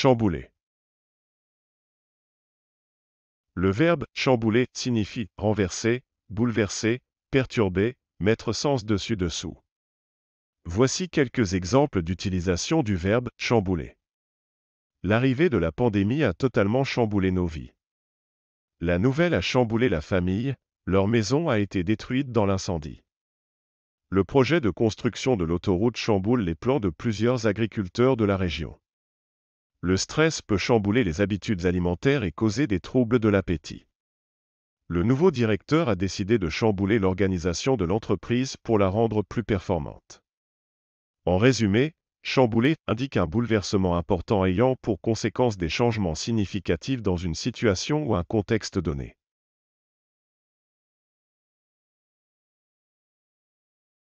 Chambouler. Le verbe chambouler signifie renverser, bouleverser, perturber, mettre sens dessus-dessous. Voici quelques exemples d'utilisation du verbe chambouler. L'arrivée de la pandémie a totalement chamboulé nos vies. La nouvelle a chamboulé la famille, leur maison a été détruite dans l'incendie. Le projet de construction de l'autoroute chamboule les plans de plusieurs agriculteurs de la région. Le stress peut chambouler les habitudes alimentaires et causer des troubles de l'appétit. Le nouveau directeur a décidé de chambouler l'organisation de l'entreprise pour la rendre plus performante. En résumé, chambouler indique un bouleversement important ayant pour conséquence des changements significatifs dans une situation ou un contexte donné.